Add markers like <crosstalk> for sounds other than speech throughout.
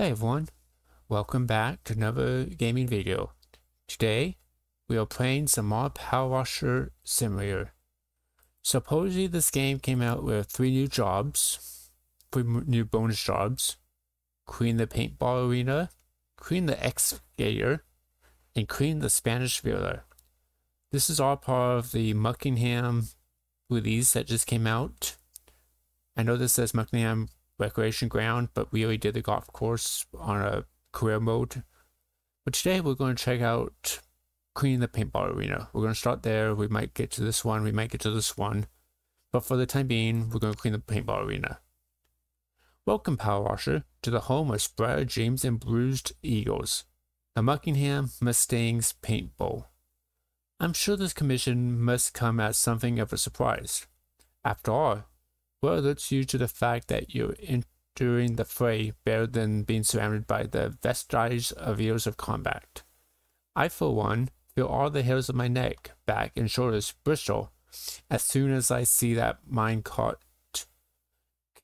Hey everyone, welcome back to another gaming video. Today, we are playing some more Power Washer Simulator. Supposedly this game came out with three new jobs, three new bonus jobs, clean the paintball arena, clean the excavator, and clean the Spanish Villa. This is all part of the Muckingham release that just came out. I know this says Muckingham recreation ground, but we already did the golf course on a career mode. But today we're going to check out cleaning the paintball arena. We're going to start there. We might get to this one. We might get to this one. But for the time being, we're going to clean the paintball arena. Welcome, Power Washer, to the home of Spread James and Bruised Eagles, the Muckingham Mustangs Paintball. I'm sure this commission must come as something of a surprise. After all, what alerts you to the fact that you're entering the fray better than being surrounded by the vestiges of years of combat? I, for one, feel all the hairs of my neck, back, and shoulders bristle as soon as I see that mine cart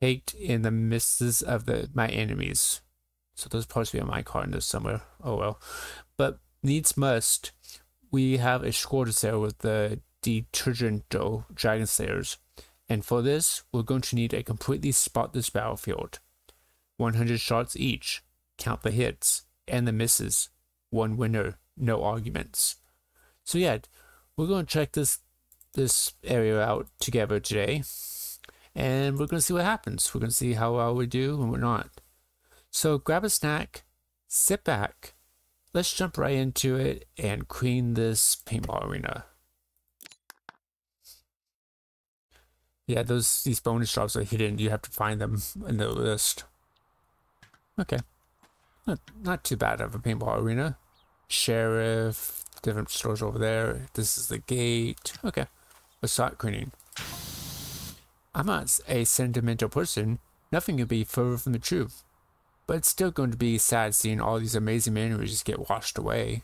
caked in the mists of the my enemies. So there's supposed be a mine cart in there somewhere. Oh well. But needs must, we have a score to settle with the Detergento Dragon Slayers and for this, we're going to need a completely spotless battlefield. 100 shots each, count the hits and the misses. One winner, no arguments. So yeah, we're going to check this this area out together today. And we're going to see what happens. We're going to see how well we do and we're not. So grab a snack, sit back, let's jump right into it and clean this paintball arena. Yeah, those these bonus jobs are hidden. You have to find them in the list. Okay. Not, not too bad of a paintball arena. Sheriff, different stores over there. This is the gate. Okay. Start cleaning. I'm not a sentimental person. Nothing could be further from the truth. But it's still going to be sad seeing all these amazing memories just get washed away.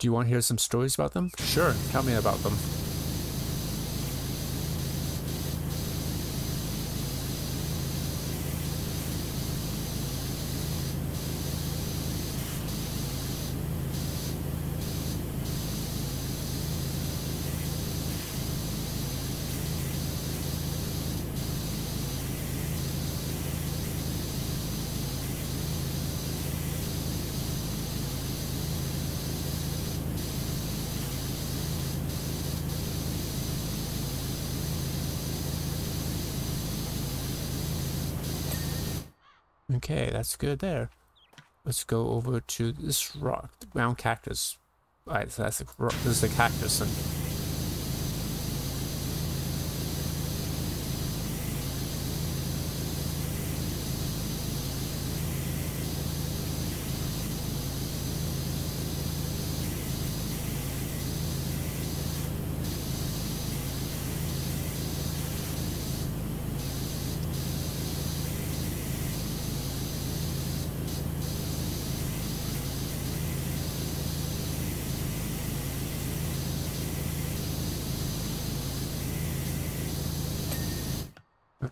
Do you want to hear some stories about them? Sure, tell me about them. Okay, that's good there. Let's go over to this rock, the round cactus. Alright, so that's a, this is a cactus and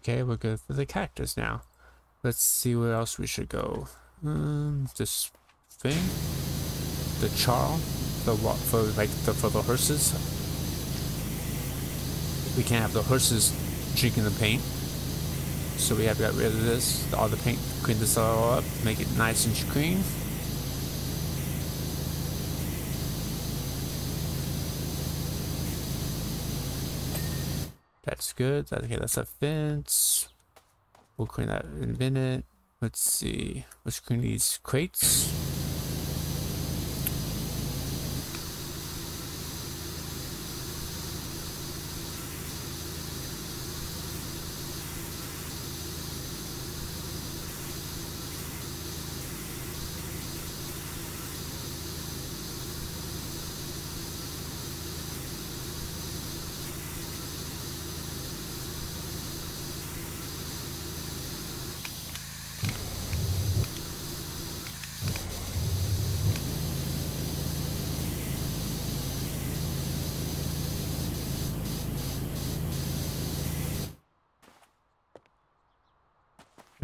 Okay, we're good for the cactus now. Let's see where else we should go. Um, this thing, the charl, the what for like the for the horses. We can't have the horses drinking the paint, so we have to get rid of this. All the paint, clean this all up, make it nice and clean. That's good. Okay, that's a fence. We'll clean that in a minute. Let's see. Let's clean these crates.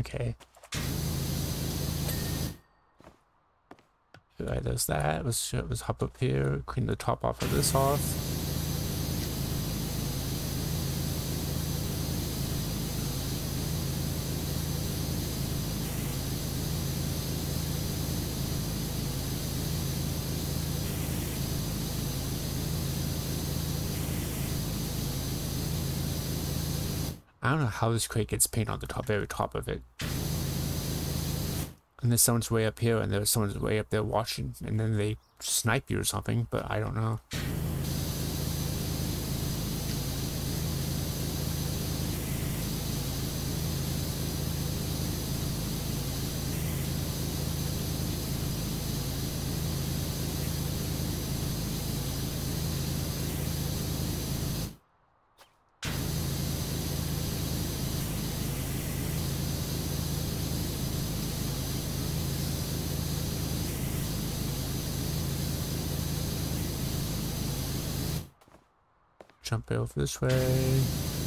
Okay. I does that. Let's, let's hop up here, clean the top off of this off. How this crate gets paint on the top, very top of it. And then someone's way up here and there's someone's way up there watching and then they snipe you or something, but I don't know. Over this way.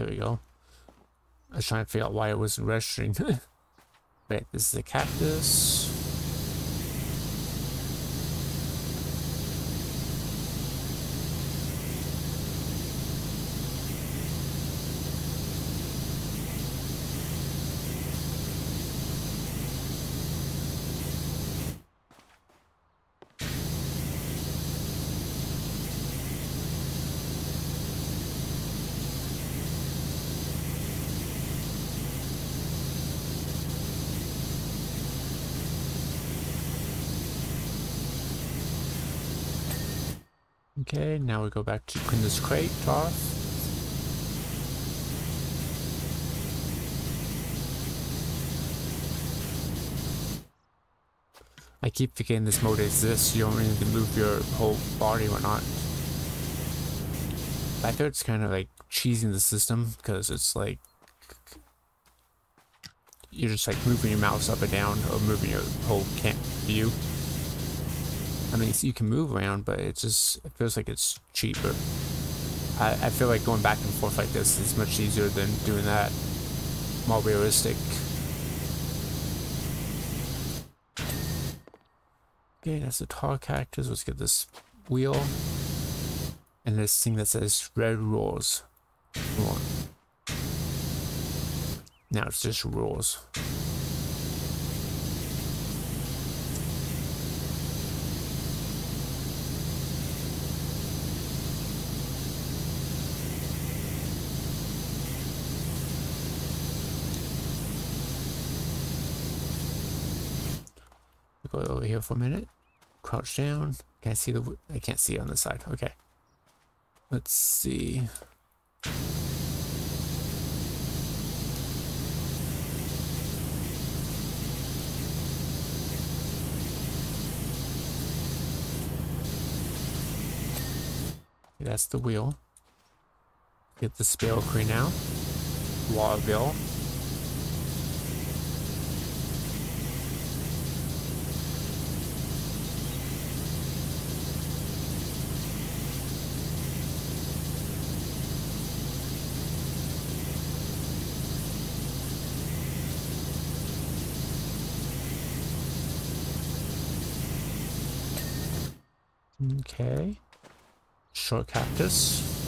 There we go. I was trying to figure out why it wasn't registering. <laughs> Wait, this is a cactus. Okay, now we go back to this crate off. I keep forgetting this mode exists, you don't need to move your whole body or not. I thought it's kind of like cheesing the system because it's like you're just like moving your mouse up and down or moving your whole camp view. I mean, you can move around, but it just it feels like it's cheaper. I, I feel like going back and forth like this is much easier than doing that. More realistic. Okay, that's the tall cactus. Let's get this wheel. And this thing that says red rules. Now it's just rules. Go over here for a minute. Crouch down. Can I see the... I can't see on this side. Okay. Let's see. That's the wheel. Get the spell crane now. Waterville. Okay. Short cactus.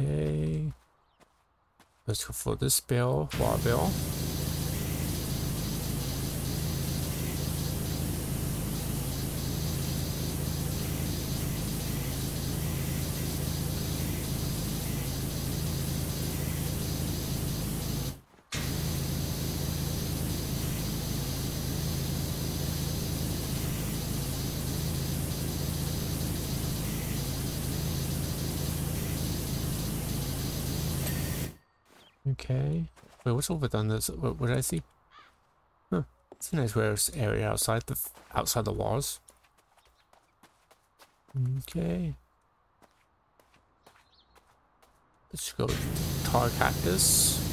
Okay. Let's go for this bill, water bill. Okay. What's over this? What, what did I see? Huh. It's a nice area outside the outside the walls. Okay. Let's go tar cactus.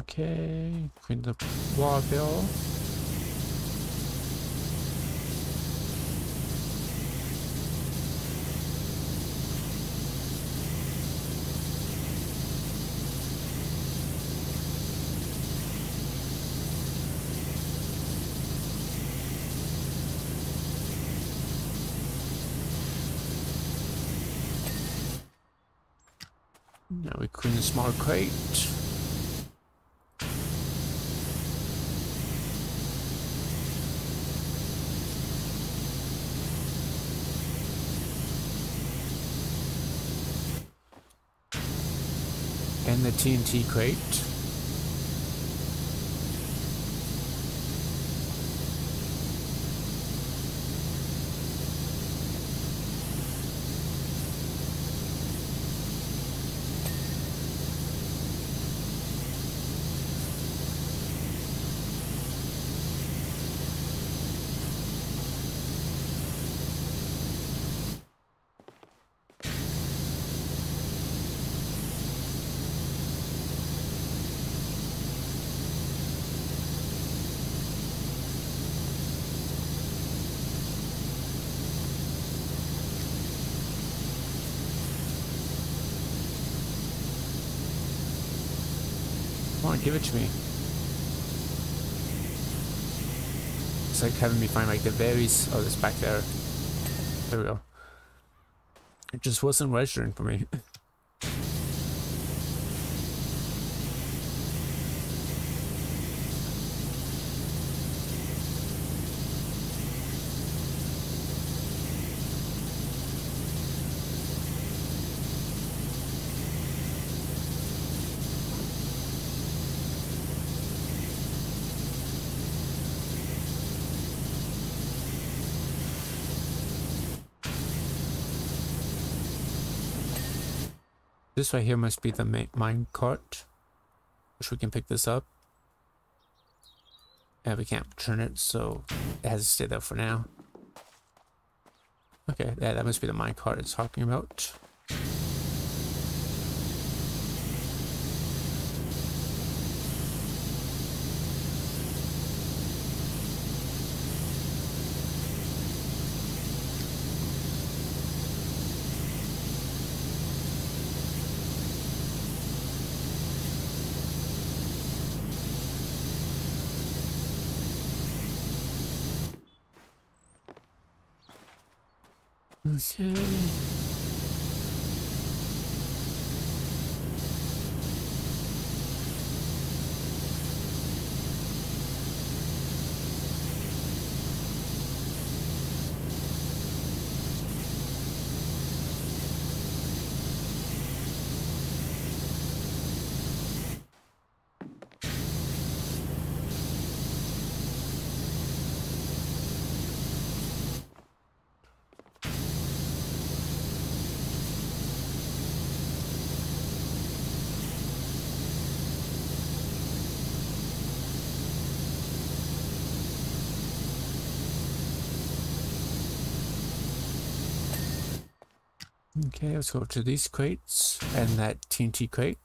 Okay, clean the water bill. Now we clean the small crate. TNT crate. Come on, give it to me. It's like having me find like the berries. Oh, it's back there. There we go. It just wasn't registering for me. <laughs> This right here must be the mine cart. Which we can pick this up. Yeah, we can't turn it, so it has to stay there for now. Okay, yeah, that must be the mine cart it's talking about. ンシ Okay, let's go to these crates and that TNT crate.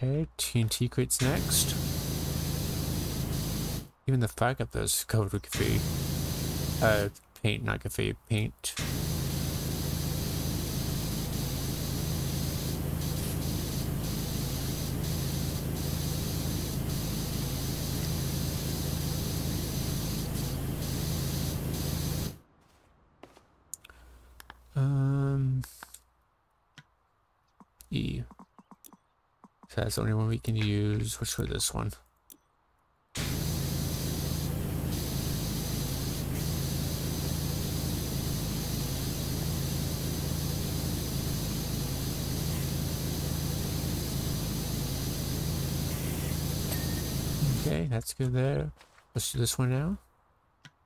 Okay, TNT crates next. Even the fact of this covered with graffiti. Uh, paint, not graffiti, paint. Um, E. So that's the only one we can use. What's for this one? Okay, that's good there. Let's do this one now.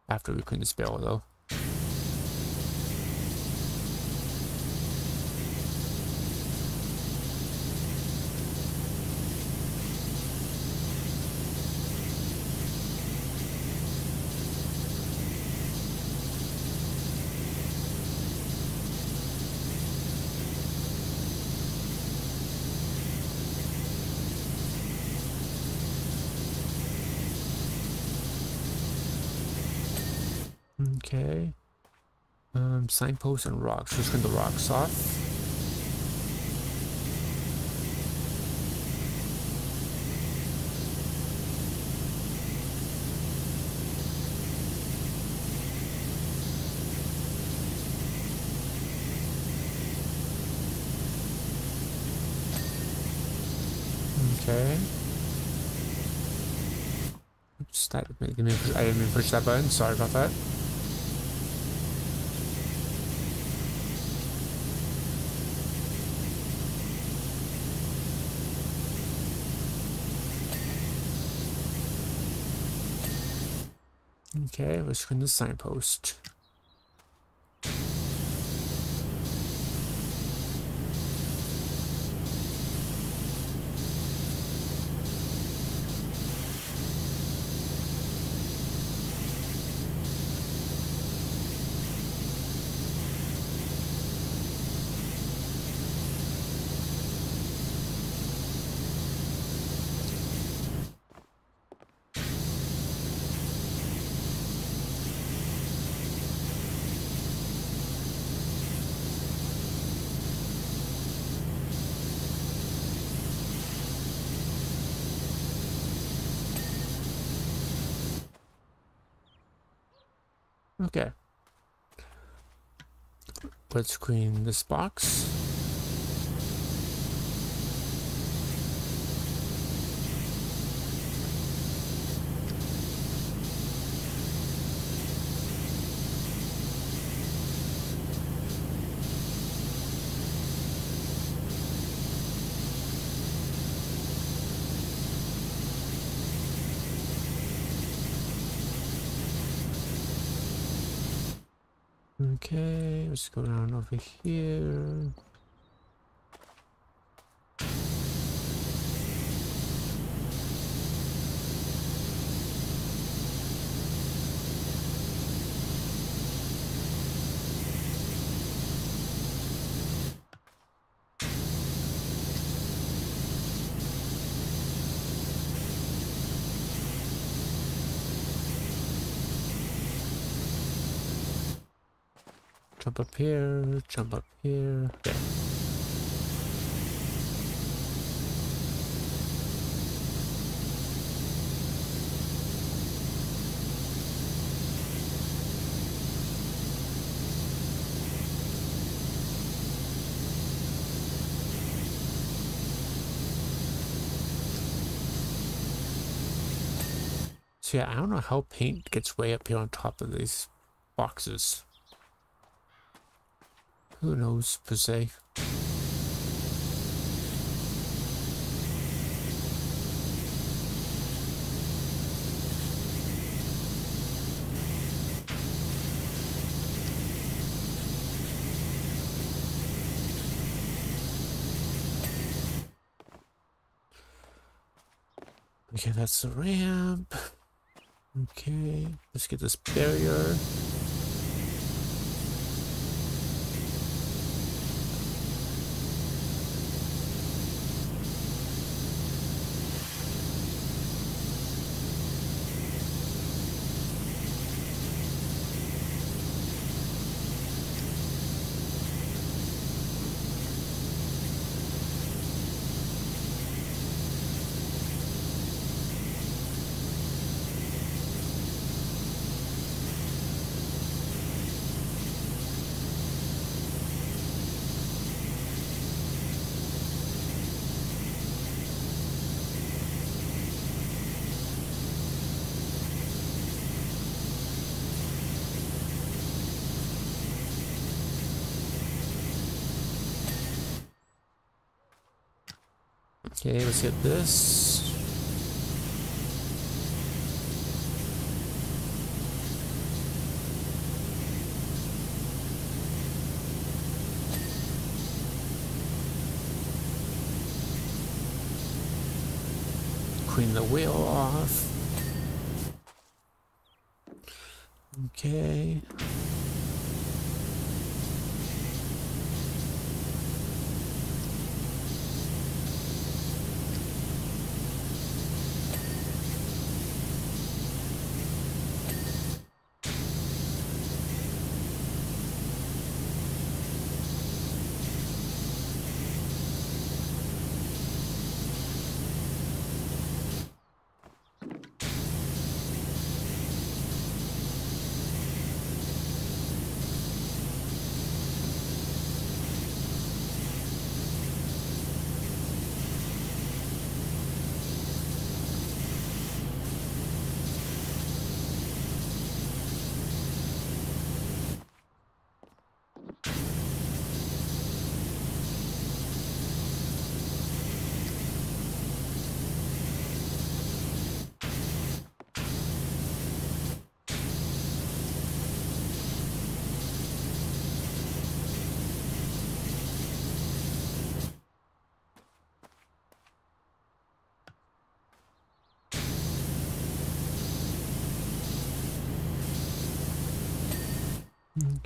After we clean this barrel though. Okay. Um, signposts and rocks. Just clean the rocks off. Okay. Oops, that, I didn't mean push that button. Sorry about that. Okay, let's screen the signpost. Okay. Let's clean this box. Let's go down over here. Jump up here, jump up here. Okay. So yeah, I don't know how paint gets way up here on top of these boxes. Who knows, per se. Okay, that's the ramp. Okay, let's get this barrier. Okay, let's get this. Clean the wheel off. Okay.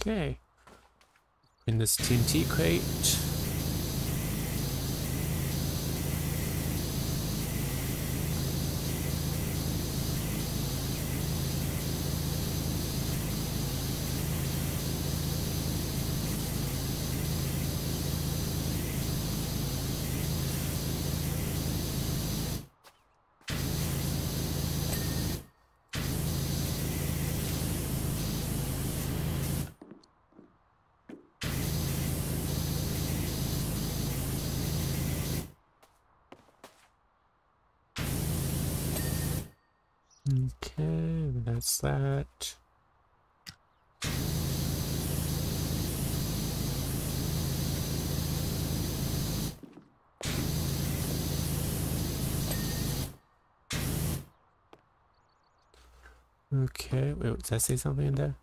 Okay. In this TNT crate. Okay, that's that. Okay, wait, did I say something in there?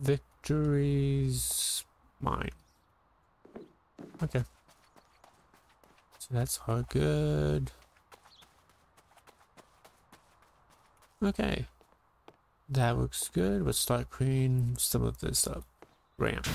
Victory's mine. Okay. So that's all good. Okay. That looks good. Let's start cleaning some of this up. Ramp.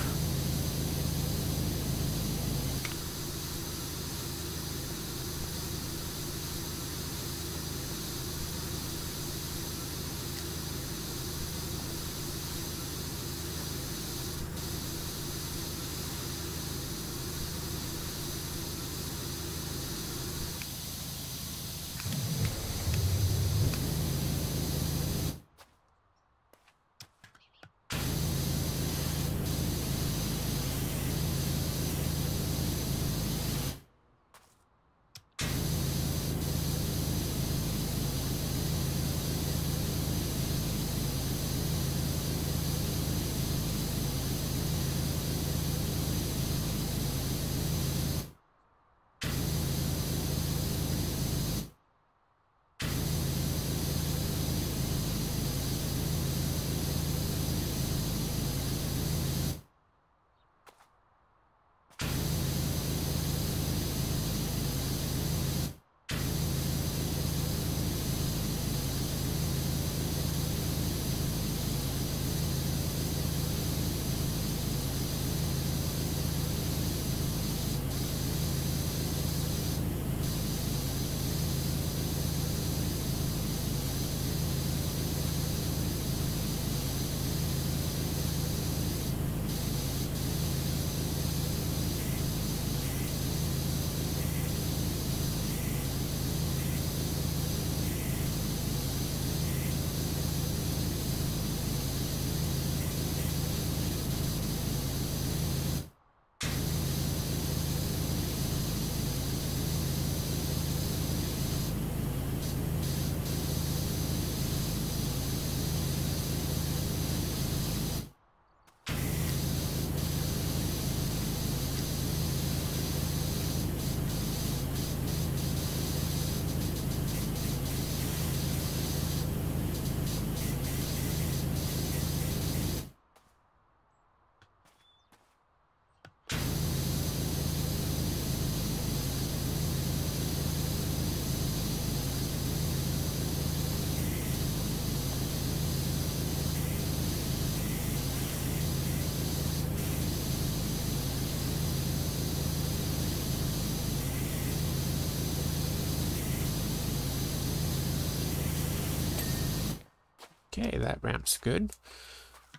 Okay, that ramp's good.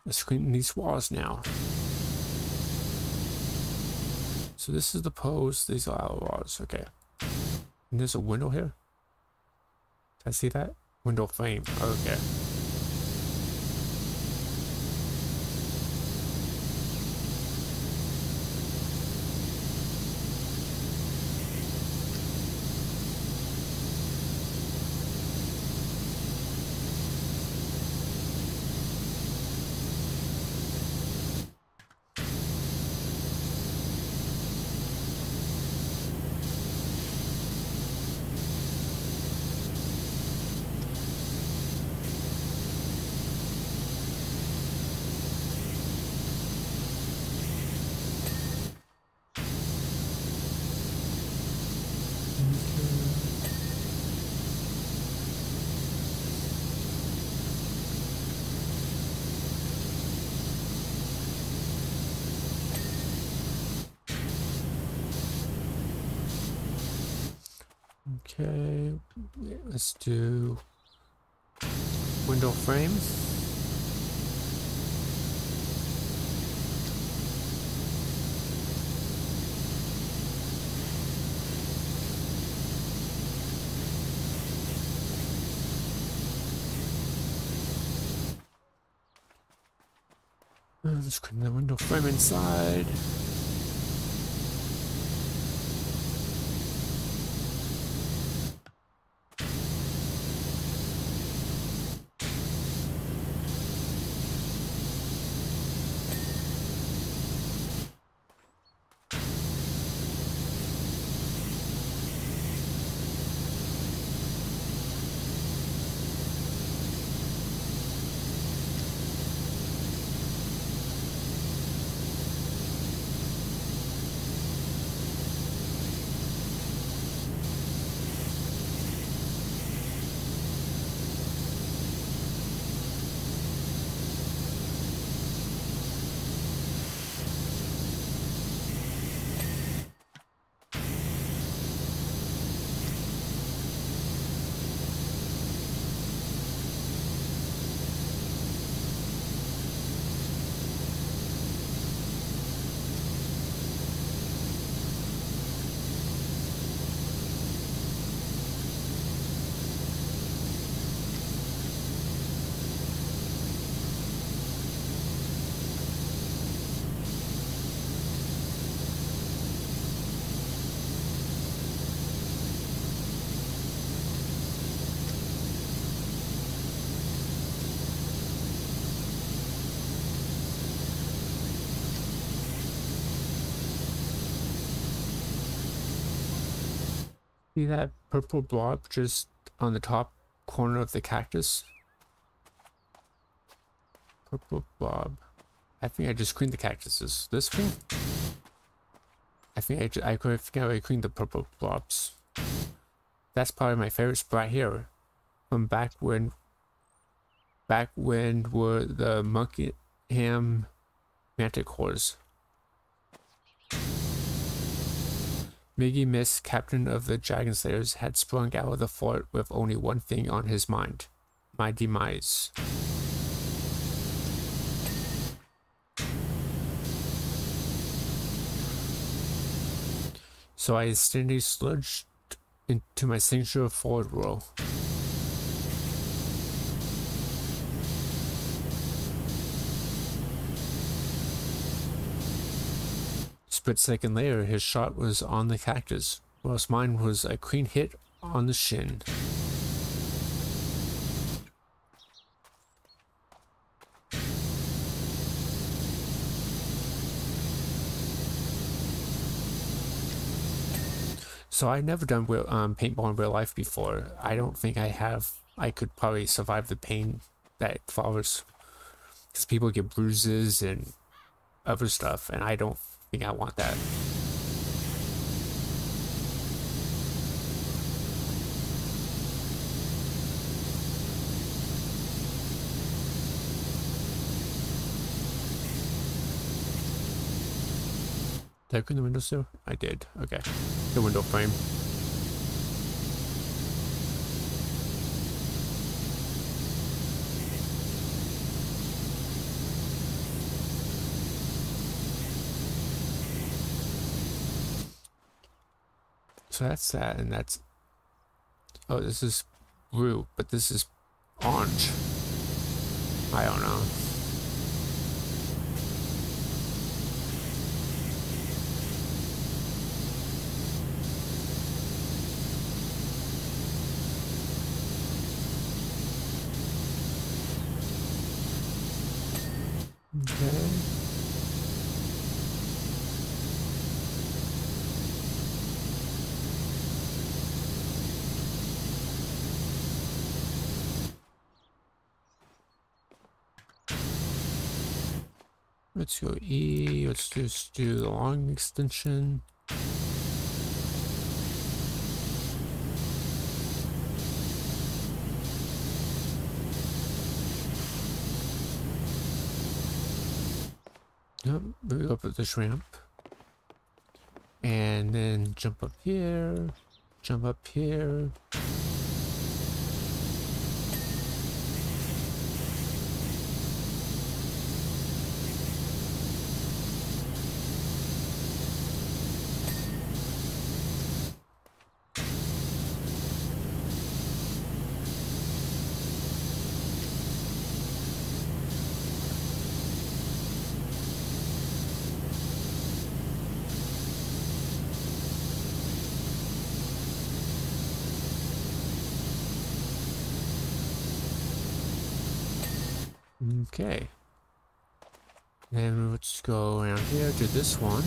Let's clean these walls now. So this is the post, these are our walls, okay. And there's a window here. Did I see that? Window frame, okay. Okay, let's do window frame. Uh, let's clean the window frame inside. See that purple blob just on the top corner of the cactus? Purple blob. I think I just cleaned the cactuses. This thing? I think I, just, I could think I cleaned the purple blobs. That's probably my favorite spot here. From back when back when were the monkey ham manticores. Miggy Miss, captain of the Dragon Slayers, had sprung out of the fort with only one thing on his mind my demise. So I instantly sludged into my signature forward roll. Split second later, his shot was on the cactus, whilst mine was a clean hit on the shin. So I've never done real, um, paintball in real life before. I don't think I have. I could probably survive the pain that follows. Because people get bruises and other stuff, and I don't think I want that. Did I open the window sill? I did. Okay. The window frame. So that's that, and that's. Oh, this is blue, but this is orange. I don't know. Okay. Let's go E. Let's just do the long extension. Yep, move up at this ramp. And then jump up here, jump up here. Okay. Then let's go around here to this one.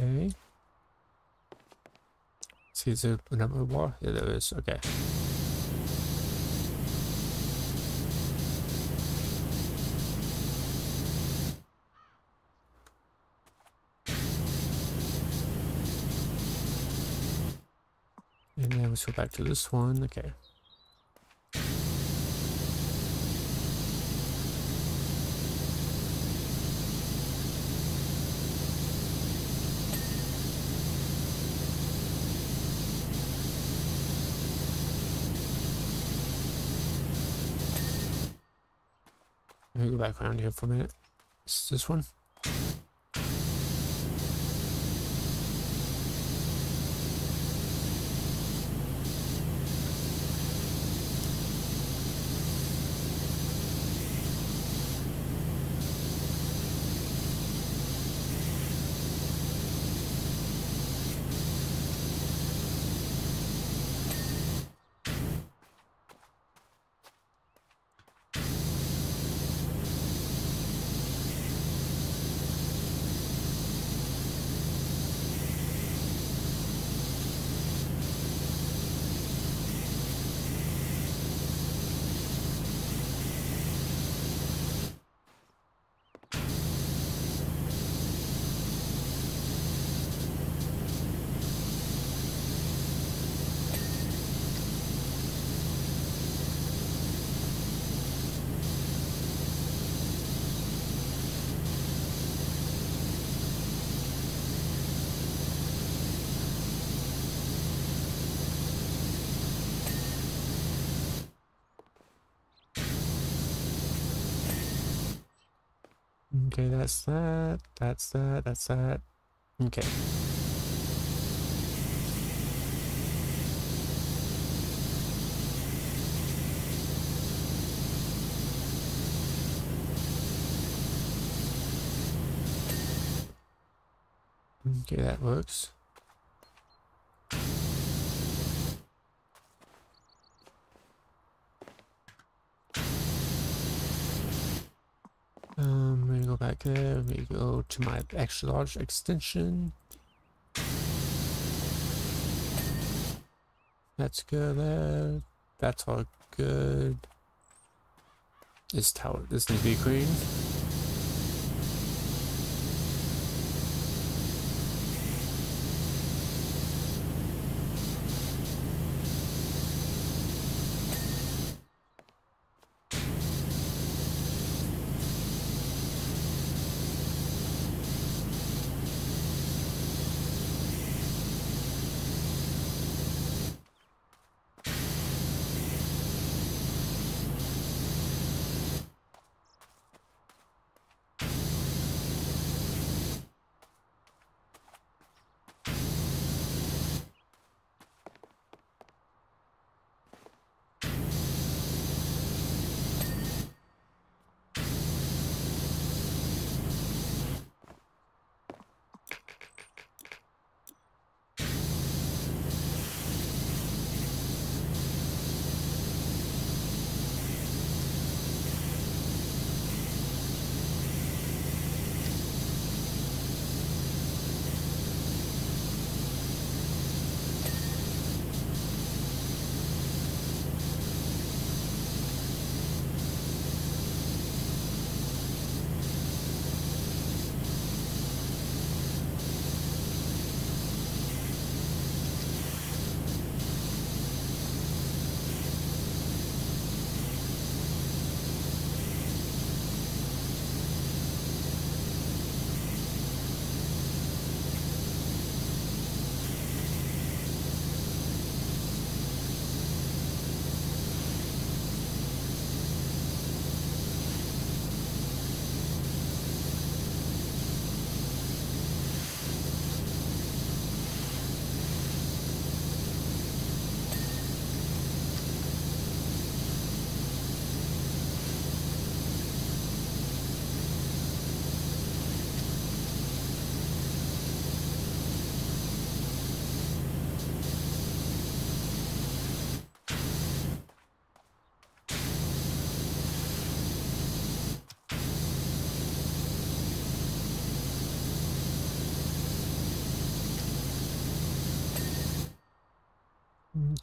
Okay. See, is there another wall? Yeah, there is. Okay. And then let's go back to this one. Okay. Around here for a minute. Is this one? Okay, that's that, that's that, that's that. Okay. Okay, that works. Um, go. Let me go to my extra large extension. That's good there. That's all good. This tower, this needs to be cleaned.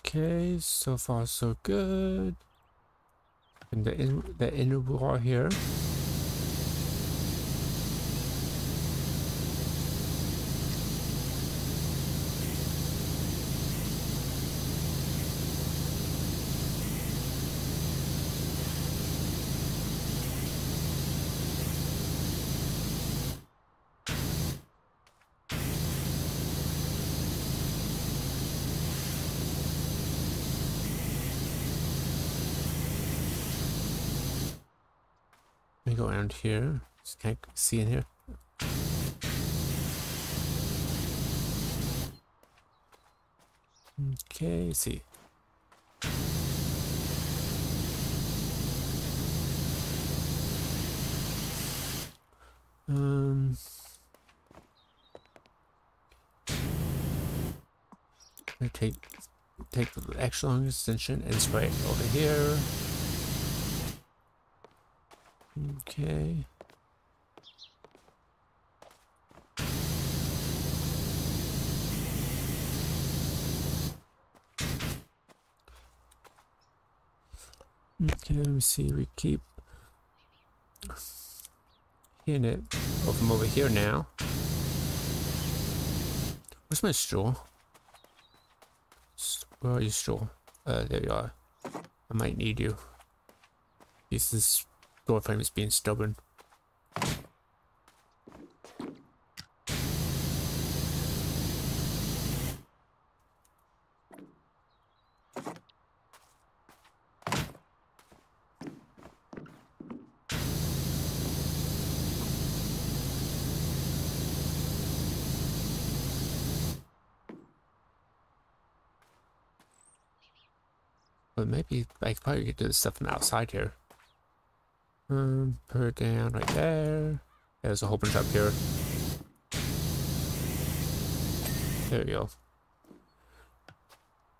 Okay, so far so good. And the in the inner wall here. Here. Just can't see in here. Okay, see. Um, take take the extra long extension and spray it over here. Okay. Okay, let me see. We keep hitting it oh, from over here now. Where's my straw? Where are you, straw? Uh, there you are. I might need you. This is door frame is being stubborn. But maybe I could probably do this stuff from outside here. Um, put it down right there. There's a whole bunch up here. There we go.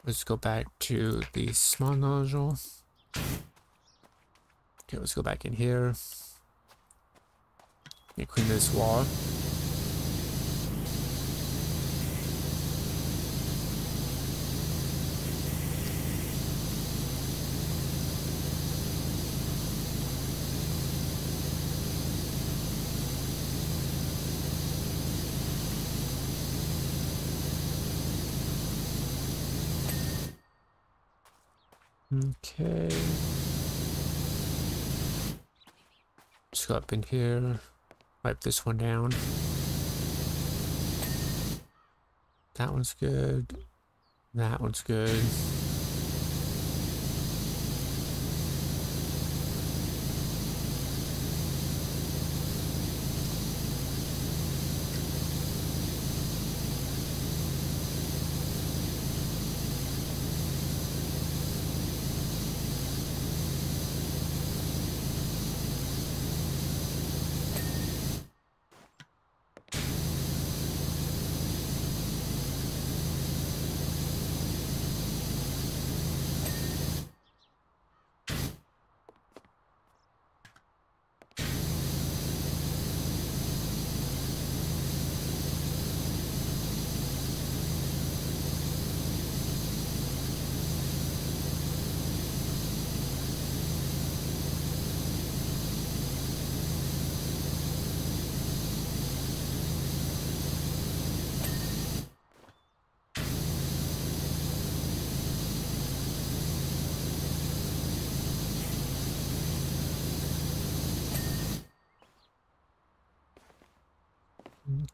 Let's go back to the small nozzle. Okay, let's go back in here. And clean this wall. Okay. Let's go up in here. Wipe this one down. That one's good. That one's good.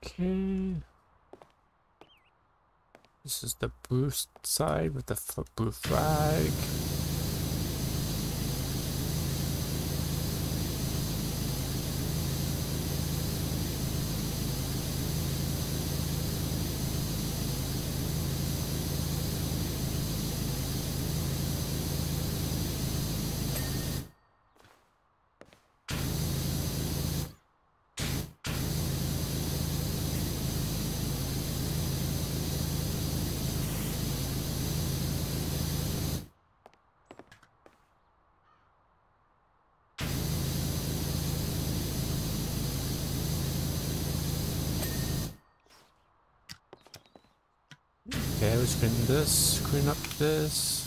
Okay. This is the blue side with the blue flag. Clean this, clean up this.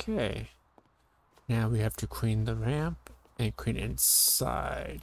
Okay. Now we have to clean the ramp and clean inside.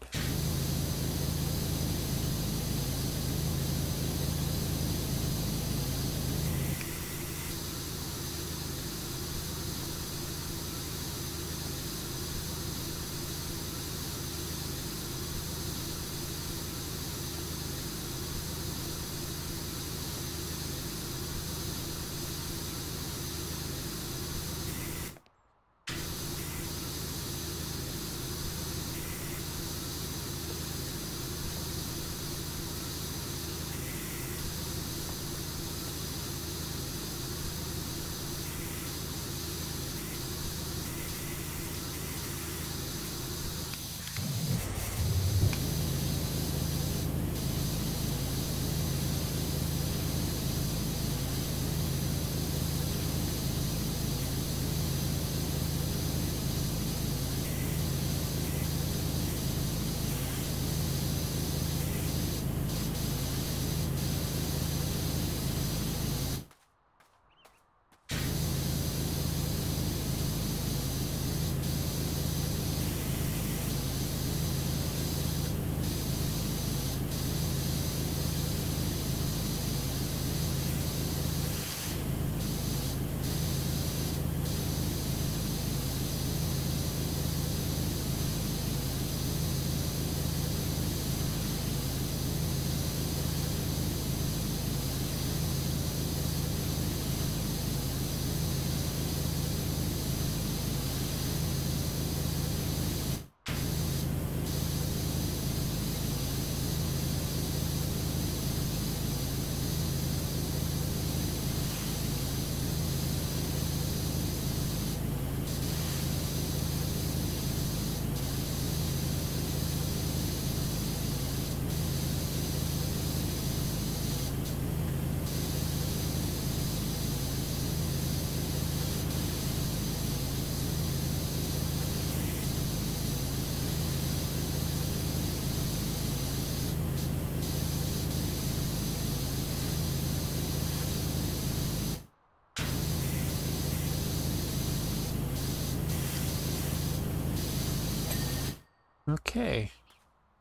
Okay.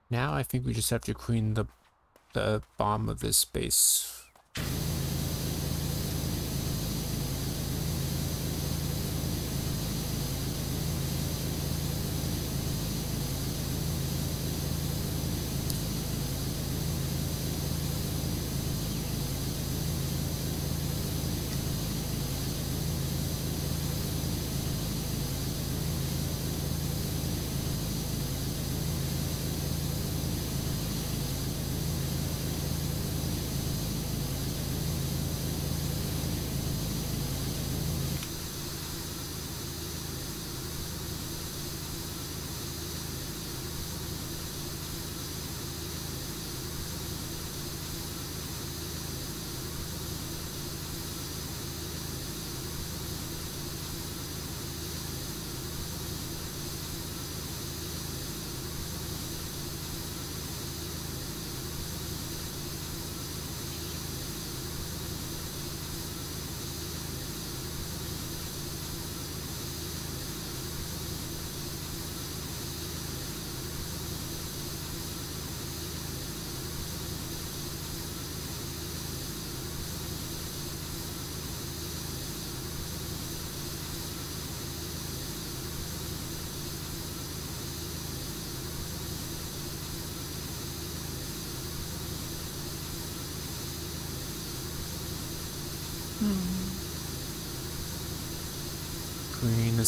Now I think we just have to clean the the bottom of this space.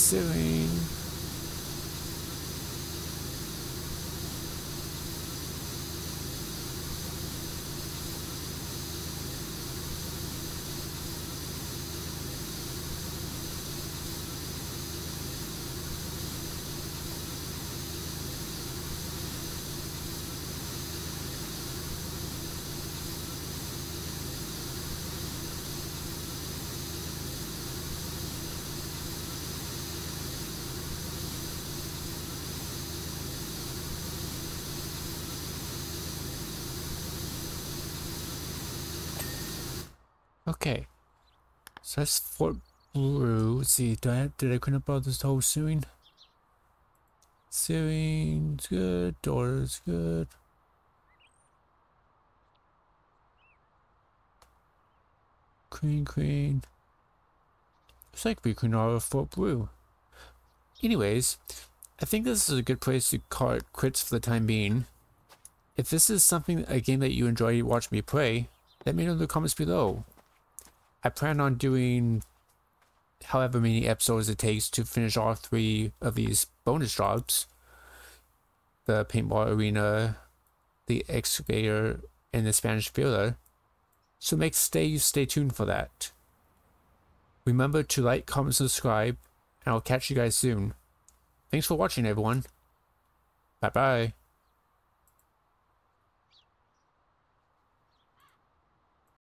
Clean the ceiling. Okay. So that's Fort Blue. Let's see, do I did I clean up all this whole sewing? Sewing's good, doors good. Clean, clean. Looks like we cleaned all of Fort Blue. Anyways, I think this is a good place to call it quits for the time being. If this is something, a game that you enjoy watching me play, let me know in the comments below. I plan on doing however many episodes it takes to finish all three of these bonus jobs. The paintball arena, the excavator, and the Spanish Villa. So make stay stay tuned for that. Remember to like, comment, subscribe, and I'll catch you guys soon. Thanks for watching everyone. Bye bye.